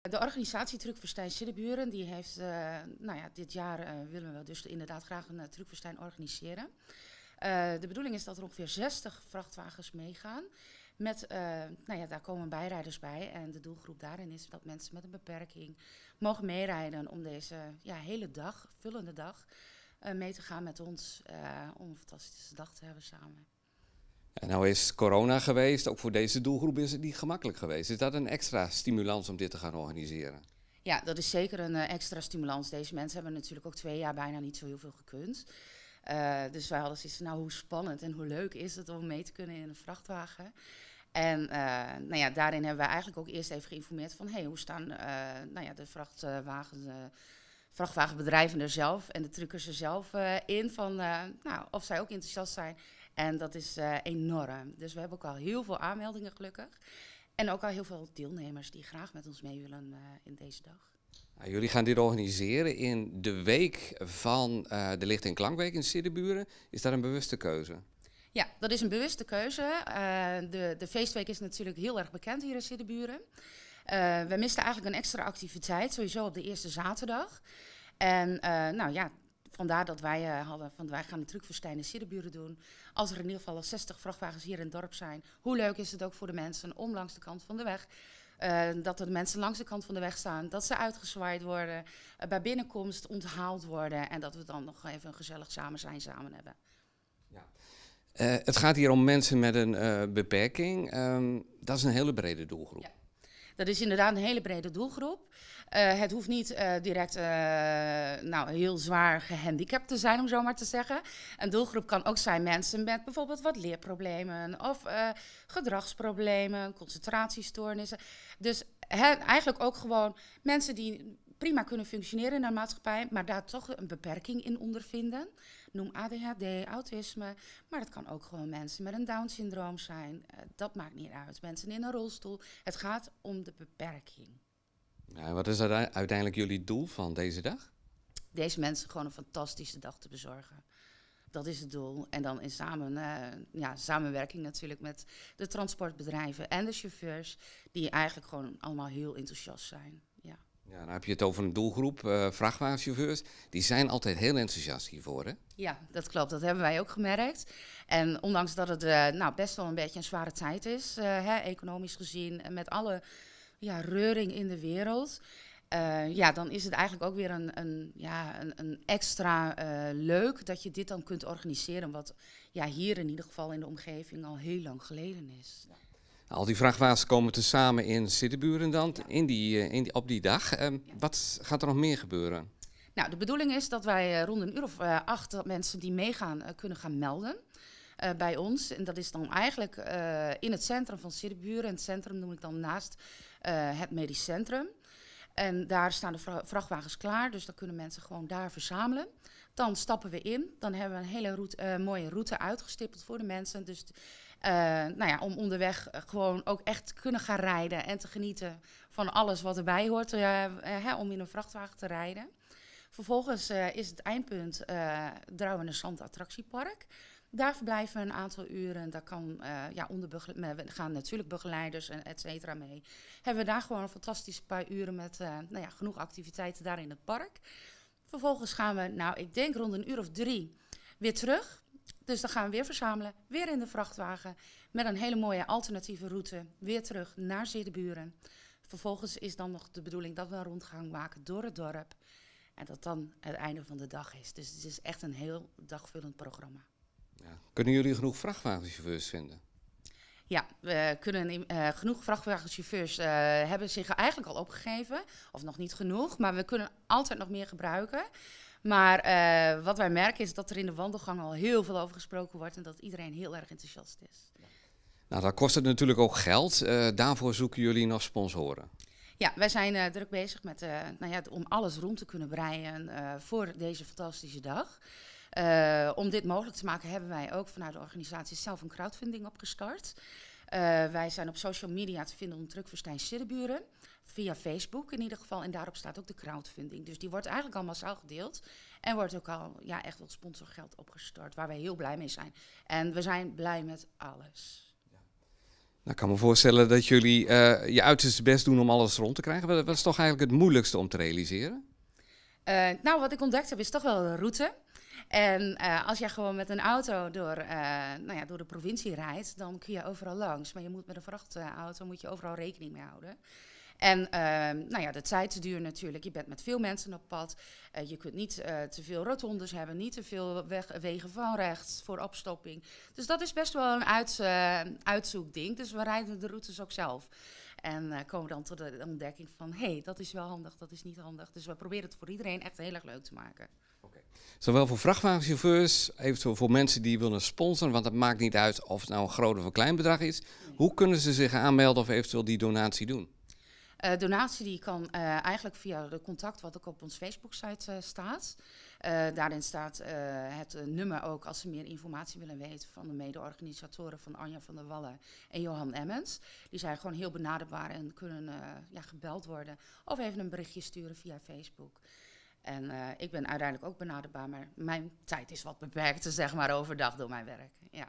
De organisatie Trucverstijn Siddeburen, die heeft, uh, nou ja, dit jaar uh, willen we dus inderdaad graag een uh, organiseren. de bedoeling is dat er ongeveer 60 vrachtwagens meegaan. Met, nou ja, daar komen bijrijders bij. En de doelgroep daarin is dat mensen met een beperking mogen meerijden om deze ja, hele dag, vullende dag, mee te gaan met ons. om een fantastische dag te hebben samen. En nou is corona geweest, ook voor deze doelgroep is het niet gemakkelijk geweest. Is dat een extra stimulans om dit te gaan organiseren? Ja, dat is zeker een uh, extra stimulans. Deze mensen hebben natuurlijk ook twee jaar bijna niet zo heel veel gekund. Uh, dus wij hadden zoiets nou hoe spannend en hoe leuk is het om mee te kunnen in een vrachtwagen. En uh, nou ja, daarin hebben we eigenlijk ook eerst even geïnformeerd van... hey, hoe staan nou ja, de vrachtwagen, vrachtwagenbedrijven er zelf en de truckers er zelf in... van nou, of zij ook enthousiast zijn en dat is uh, enorm. Dus we hebben ook al heel veel aanmeldingen gelukkig. En ook al heel veel deelnemers die graag met ons mee willen uh, in deze dag. Nou, jullie gaan dit organiseren in de week van uh, de Licht- en Klankweek in Siddeburen. Is dat een bewuste keuze? Ja, dat is een bewuste keuze. de, de feestweek is natuurlijk heel erg bekend hier in Siddeburen. we misten eigenlijk een extra activiteit, sowieso op de eerste zaterdag. En nou ja, Vandaar dat wij uh, hadden van wij gaan de trucverstijn in Siddeburen doen. Als er in ieder geval al 60 vrachtwagens hier in het dorp zijn, hoe leuk is het ook voor de mensen om langs de kant van de weg. Uh, dat er de mensen langs de kant van de weg staan, dat ze uitgezwaaid worden, uh, bij binnenkomst onthaald worden en dat we dan nog even een gezellig samen zijn samen hebben. Ja. het gaat hier om mensen met een beperking. Um, dat is een hele brede doelgroep. Ja. Dat is inderdaad een hele brede doelgroep. Uh, het hoeft niet uh, direct uh, nou, heel zwaar gehandicapt te zijn, om zo maar te zeggen. Een doelgroep kan ook zijn mensen met bijvoorbeeld wat leerproblemen of gedragsproblemen, concentratiestoornissen. Dus eigenlijk ook gewoon mensen die prima kunnen functioneren in de maatschappij, maar daar toch een beperking in ondervinden. Noem ADHD, autisme, maar het kan ook gewoon mensen met een Down-syndroom zijn. dat maakt niet uit. Mensen in een rolstoel. Het gaat om de beperking. Ja, wat is uiteindelijk jullie doel van deze dag? Deze mensen gewoon een fantastische dag te bezorgen. Dat is het doel. En dan in samen, uh, ja, samenwerking natuurlijk met de transportbedrijven en de chauffeurs, die eigenlijk gewoon allemaal heel enthousiast zijn. Ja. Dan heb je het over een doelgroep, uh, vrachtwagenchauffeurs. Die zijn altijd heel enthousiast hiervoor, hè? Ja, dat klopt. Dat hebben wij ook gemerkt. En ondanks dat het uh, nou, best wel een beetje een zware tijd is, hè, economisch gezien, en met alle ja, reuring in de wereld. Ja, dan is het eigenlijk ook weer een, een, ja, een, een extra leuk dat je dit dan kunt organiseren. Wat ja, hier in ieder geval in de omgeving al heel lang geleden is. Ja. Al die vrachtwagens komen tezamen in Siddeburen dan in die, uh, in die, op die dag. Uh, wat gaat er nog meer gebeuren? Nou, de bedoeling is dat wij rond een uur of acht mensen die meegaan kunnen gaan melden. bij ons. En dat is dan eigenlijk in het centrum van Siddeburen. En het centrum noem ik dan naast het medisch centrum. En daar staan de vrachtwagens klaar, dus dan kunnen mensen gewoon daar verzamelen. Dan stappen we in, dan hebben we een hele route, mooie route uitgestippeld voor de mensen. Dus uh, nou ja, om onderweg gewoon ook echt te kunnen gaan rijden en te genieten van alles wat erbij hoort hè, om in een vrachtwagen te rijden. Vervolgens is het eindpunt Drouwen Zand Attractiepark. Daar verblijven we een aantal uren. Daar kan, uh, ja, onder we gaan natuurlijk begeleiders en et cetera mee. Hebben we daar gewoon een fantastische paar uren met uh, nou ja, genoeg activiteiten daar in het park. Vervolgens gaan we, nou, ik denk rond een uur of drie weer terug. Dus dan gaan we weer verzamelen, weer in de vrachtwagen. Met een hele mooie alternatieve route. Weer terug naar Ziddeburen. Vervolgens is dan nog de bedoeling dat we een rondgang maken door het dorp. En dat dan het einde van de dag is. Dus het is echt een heel dagvullend programma. Ja. Kunnen jullie genoeg vrachtwagenchauffeurs vinden? Ja, we kunnen uh, genoeg vrachtwagenchauffeurs uh, hebben zich eigenlijk al opgegeven. Of nog niet genoeg, maar we kunnen altijd nog meer gebruiken. Maar uh, wat wij merken is dat er in de wandelgang al heel veel over gesproken wordt en dat iedereen heel erg enthousiast is. Nou, dat kost het natuurlijk ook geld. daarvoor zoeken jullie nog sponsoren. Ja, wij zijn druk bezig met, nou ja, om alles rond te kunnen breien voor deze fantastische dag. Om dit mogelijk te maken hebben wij ook vanuit de organisatie zelf een crowdfunding opgestart. Uh, wij zijn op social media te vinden onder Drukverstijn Siddeburen. Via Facebook in ieder geval. En daarop staat ook de crowdfunding. Dus die wordt eigenlijk al massaal gedeeld. En wordt ook al ja, echt wat sponsorgeld opgestart. Waar wij heel blij mee zijn. En we zijn blij met alles. Nou, ik kan me voorstellen dat jullie uh, je uiterste best doen om alles rond te krijgen. Wat, wat is toch eigenlijk het moeilijkste om te realiseren? Uh, nou, wat ik ontdekt heb is toch wel de route. En uh, als jij gewoon met een auto door, uh, nou ja, door de provincie rijdt, dan kun je overal langs. Maar je moet met een vrachtauto moet je overal rekening mee houden. En uh, nou ja, de tijdsduur natuurlijk. Je bent met veel mensen op pad. Uh, je kunt niet te veel rotondes hebben, niet te veel weg, wegen van rechts voor opstopping. Dus dat is best wel een uit, uitzoekding. Dus we rijden de routes ook zelf. En komen dan tot de ontdekking van, hé, hey, dat is wel handig, dat is niet handig. Dus we proberen het voor iedereen echt heel erg leuk te maken. Zowel voor vrachtwagenchauffeurs, eventueel voor mensen die willen sponsoren, want het maakt niet uit of het nou een groot of een klein bedrag is. Hoe kunnen ze zich aanmelden of eventueel die donatie doen? Uh, donatie die kan uh, eigenlijk via de contact wat ook op ons Facebook-site uh, staat. daarin staat het nummer ook als ze meer informatie willen weten van de mede-organisatoren van Anja van der Wallen en Johan Emmens. Die zijn gewoon heel benaderbaar en kunnen ja, gebeld worden of even een berichtje sturen via Facebook. En ik ben uiteindelijk ook benaderbaar, maar mijn tijd is wat beperkt, zeg maar, overdag door mijn werk. Ja.